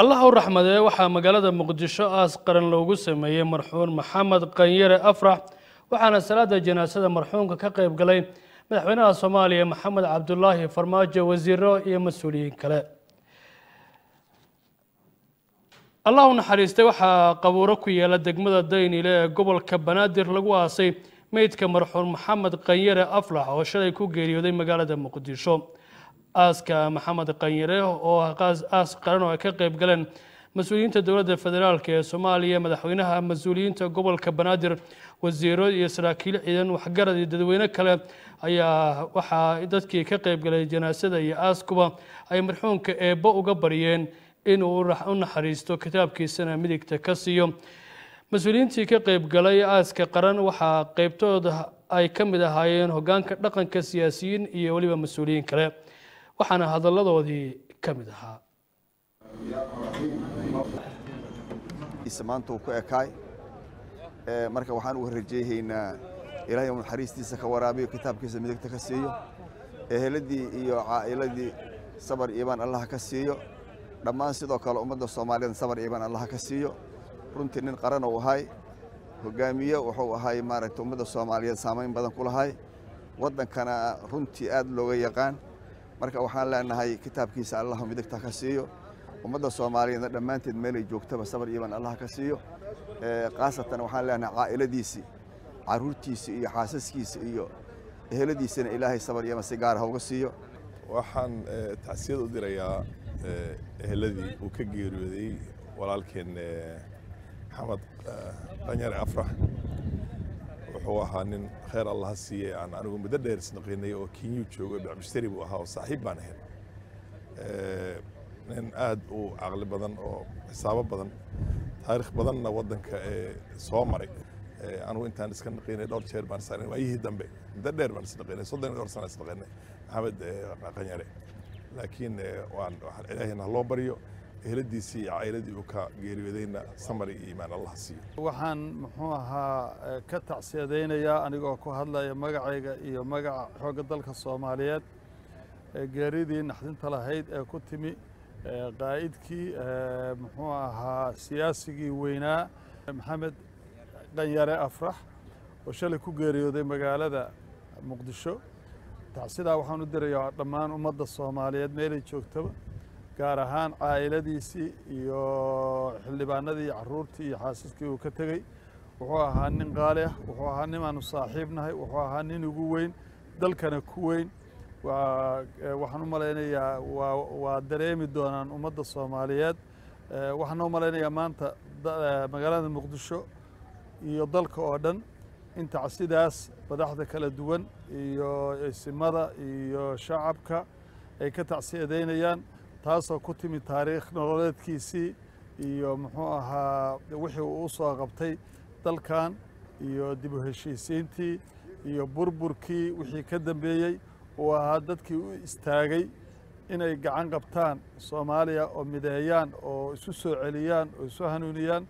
allah u raxmadee waxaa magaalada muqdisho aas qaran loogu sameeyey marxuum maxamed qanyare afrax waxaana salaada janaasada marxuumka ka qayb galay madaxweynaha soomaaliya maxamed cabdulaahi farmaajo wasiiro iyo mas'uuliyiin kale. Allah u naxariistay waxaa qabuuro ku yeela degmada daynile ee gobolka banaadir lagu aasay meydka marxuum maxamed qanyare aflax oo shalay ku geeriyooday magaalada muqdisho aaska maxamed qanyare oo aas qaran oo ay ka qayb galeen mas'uuliyiinta dowladda federaalk ee soomaaliya madaxweynaha mas'uuliyiinta gobolka banaadir wasiiro iyo saraakiil ciidan waxgarad iyo dadweyne kale ayaa waxaa dadkii ka qayb galay janaasada iyo aaskuba ay marxuumka eebbo uga baryeen inuu u naxariisto kitaabkiisana midigta ka siiyo. Mas'uuliyiintii ka qayb galay aaska qaran waxaa qeybtooda ay ka mid ahaayeen hogaanka dhaqanka siyaasiyiin iyo weliba mas'uuliyiin kale waxaana hadalladoodii ka mid ahaa. Maanta uu ku ekaay marka waxaan uga rajeehaynaa ilaahay uu naxariistiisa ka waraabiyo kitaabkiisa midigta ka siiyo eheladii iyo caa'iladii sabar iibaan allaha ka siiyo. Dhammaan sidoo kale ummadda soomaaliyeed sabar iibaan allaha ka siiyo. Runtii nin qaran uu ahay hogaamiye wuxuu ahay maaragta ummadda soomaaliyeed saamayn badan ku lahay. Waddankana runtii aad looga yaqaan marka waxaan leenahay kitaabkiisa allah midigta ka siiyo. Ummadda soomaaliyeedna dhammaanteed meelay joogtaba sabar iibaan allah ka siiyo. Khaasatan waxaan leenahay caa'iladiisii carruurtiisii iyo xaasaskiisa iyo eheladiisana ilaahay sabar iibaan si gaara hauga siiyo. Waxaan tacsiyad u dirayaa eheladii uu ka geeriyooday walaalkeen maxamed qanyare afrax wuxuu ahaa nin khayr allaha siiyey aan anigu muddo dheer isnaqinay oo kenyuu joogo bacmushtari buu ahaa oo saaxiib baan ahayn. Nin aad u caqli badan oo xisaabo badan taariikh badanna waddanka soo maray. Anigu intaan iska naqinay dhowr jeer baan isnaqinay waayihii dambe. Muddo dheer baan isnaqinay soddon dhowr sana isnaqinay. Maxamed qanyare laakiin waan waxaan ilaahayna loo baryo eheladiisii iyo cailadii uu ka geeriyoodayna samari iyo iimaan allah siiyo. Waxaan muxuu ahaa ka tacsiyadaynayaa anigoo ku hadlaya magacayga iyo magaca xoogga dalka soomaaliyeed geeridii naxdinta lahayd ee ku timi qaa'idkii muxuu ahaa siyaasigii weynaa maxamed qanyare afrax oo shalay ku geeriyooday magaalada muqdisho. Tacsidaa waxaan u dirayaa dhammaan ummadda soomaaliyeed meelay joogtaba gaar ahaan caa'iladiisii iyo xildhibaanadii iyo carruurtii iyo xaasaskii uu ka tegey. Wuxuu ahaa nin qaali ah wuxuu ahaa nin aanu saaxiib nahay wuxuu ahaa nin ugu weyn dalkana ku weyn. Waxaan u malaynayaa waa dareemi doonaan ummadda soomaaliyeed. Waxaan u malaynayaa maanta magaalada muqdisho iyo dalka oo dhan in tacsidaas madaxda kala duwan iyo isimada iyo shacabka ay ka tacsiyadaynayaan taasoo ku timi taariikh nololeedkiisii iyo muxuu ahaa wixii uu u soo qabtay dalkan iyo dib u heshiisiintii iyo burburkii wixii ka dambeeyey uu ahaa dadkii u istaagay inay gacan qabtaan soomaaliya oo mideeyaan oo isu soo celiyaan oo isu hanuuniyaan